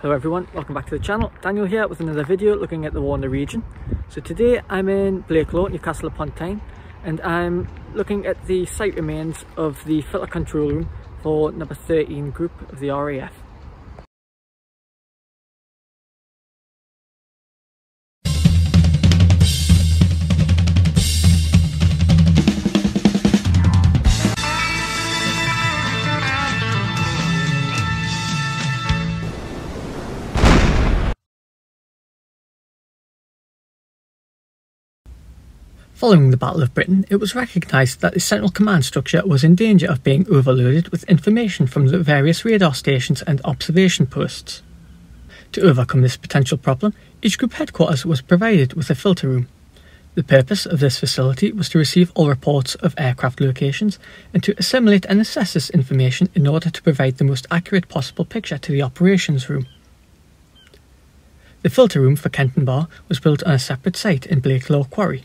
Hello everyone, welcome back to the channel. Daniel here with another video looking at the war in the region. So today I'm in Blakelaw, Newcastle upon Tyne, and I'm looking at the site remains of the filter control room for number 13 group of the RAF. Following the Battle of Britain, it was recognised that the central command structure was in danger of being overloaded with information from the various radar stations and observation posts. To overcome this potential problem, each group headquarters was provided with a filter room. The purpose of this facility was to receive all reports of aircraft locations and to assimilate and assess this information in order to provide the most accurate possible picture to the operations room. The filter room for Kenton Bar was built on a separate site in Blakelaw Quarry.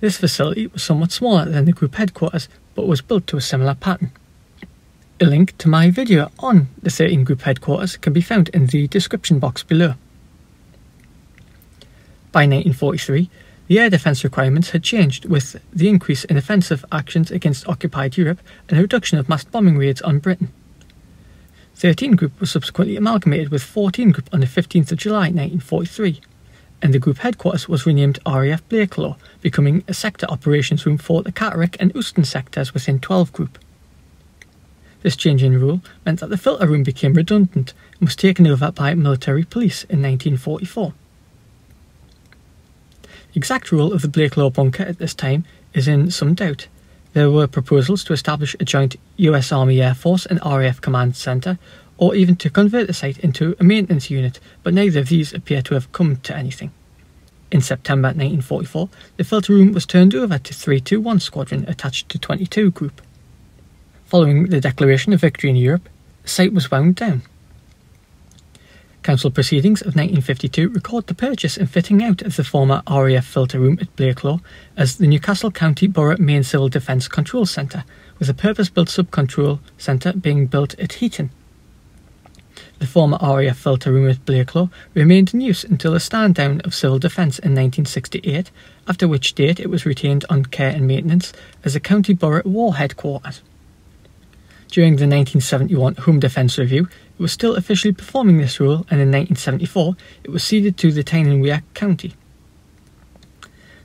This facility was somewhat smaller than the group headquarters, but was built to a similar pattern. A link to my video on the 13 group headquarters can be found in the description box below. By 1943, the air defence requirements had changed with the increase in offensive actions against occupied Europe and a reduction of mass bombing raids on Britain. 13 Group was subsequently amalgamated with 14 Group on the 15th of July 1943 and the group headquarters was renamed RAF Blakelaw, becoming a sector operations room for the Catterick and Ouston sectors within 12 Group. This change in rule meant that the filter room became redundant and was taken over by military police in 1944. The exact role of the Blakelaw bunker at this time is in some doubt. There were proposals to establish a joint US Army Air Force and RAF command centre or even to convert the site into a maintenance unit, but neither of these appear to have come to anything. In September 1944, the filter room was turned over to 321 Squadron attached to 22 Group. Following the declaration of victory in Europe, the site was wound down. Council proceedings of 1952 record the purchase and fitting out of the former RAF filter room at Blakelaw as the Newcastle County Borough Main Civil Defence Control Centre, with a purpose built sub control centre being built at Heaton the former RAF filter room at Blakelaw remained in use until the stand down of civil defence in 1968, after which date it was retained on care and maintenance as a County Borough War Headquarters. During the 1971 Home Defence Review, it was still officially performing this role, and in 1974 it was ceded to the Wear County.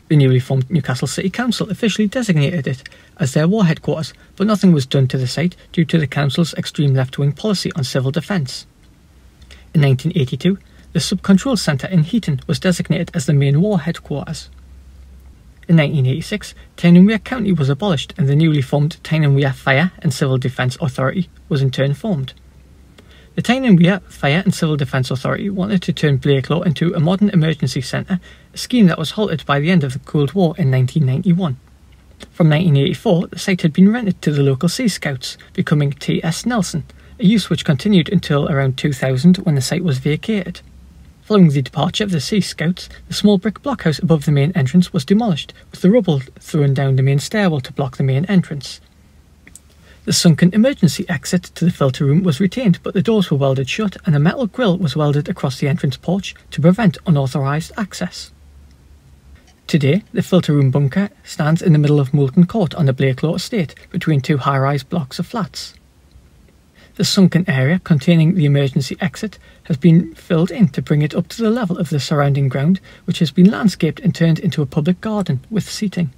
The newly formed Newcastle City Council officially designated it as their war headquarters, but nothing was done to the site due to the council's extreme left wing policy on civil defence. In 1982, the Sub-Control Centre in Heaton was designated as the main war headquarters. In 1986, Tyne County was abolished and the newly formed Tyne Fire and Civil Defence Authority was in turn formed. The Tyne Fire and Civil Defence Authority wanted to turn Blakelaw into a modern emergency centre, a scheme that was halted by the end of the Cold War in 1991. From 1984, the site had been rented to the local Sea Scouts, becoming T.S. Nelson, use which continued until around 2000 when the site was vacated. Following the departure of the Sea Scouts, the small brick blockhouse above the main entrance was demolished, with the rubble thrown down the main stairwell to block the main entrance. The sunken emergency exit to the filter room was retained, but the doors were welded shut and a metal grille was welded across the entrance porch to prevent unauthorised access. Today, the filter room bunker stands in the middle of Moulton Court on the Blakelaw estate between two high rise blocks of flats. The sunken area containing the emergency exit has been filled in to bring it up to the level of the surrounding ground, which has been landscaped and turned into a public garden with seating.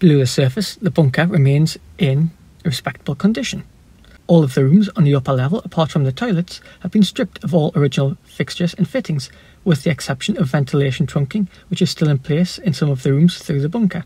Below the surface, the bunker remains in respectable condition. All of the rooms on the upper level, apart from the toilets, have been stripped of all original fixtures and fittings, with the exception of ventilation trunking, which is still in place in some of the rooms through the bunker.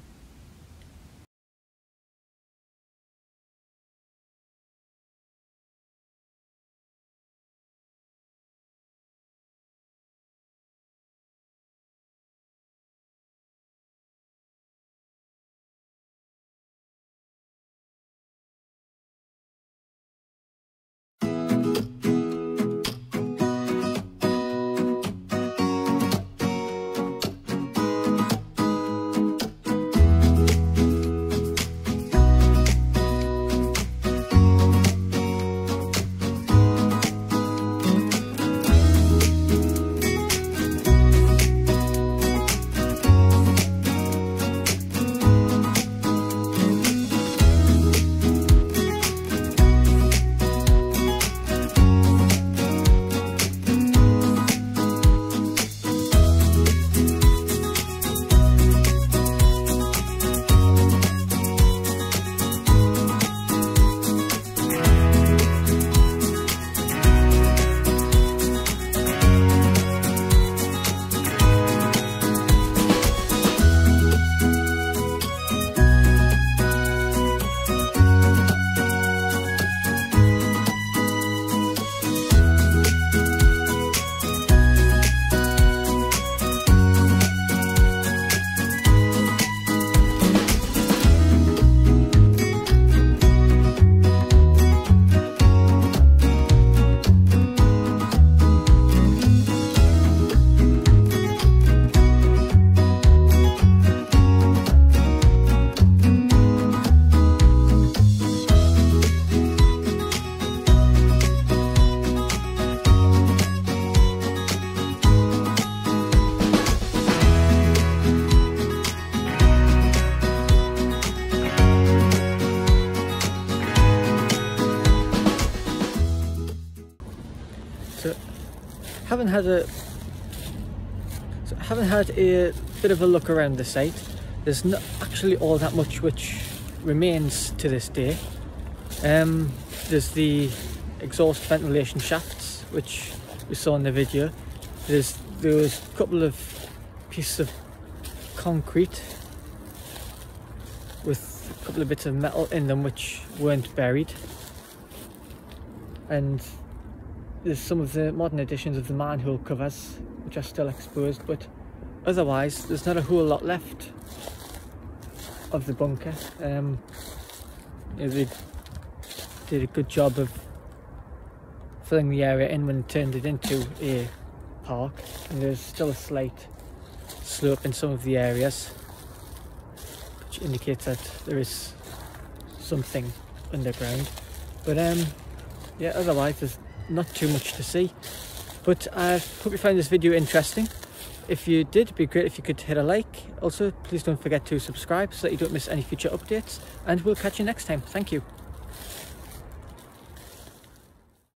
Haven't had a haven't had a bit of a look around the site. There's not actually all that much which remains to this day. Um, there's the exhaust ventilation shafts, which we saw in the video. There's there was a couple of pieces of concrete with a couple of bits of metal in them which weren't buried. And there's some of the modern editions of the manhole covers which are still exposed, but otherwise there's not a whole lot left of the bunker. Um, you know, they did a good job of filling the area in when turned it into a park and there's still a slight slope in some of the areas which indicates that there is something underground but um yeah otherwise there's not too much to see. But I hope you found this video interesting. If you did it'd be great if you could hit a like. Also please don't forget to subscribe so that you don't miss any future updates. And we'll catch you next time. Thank you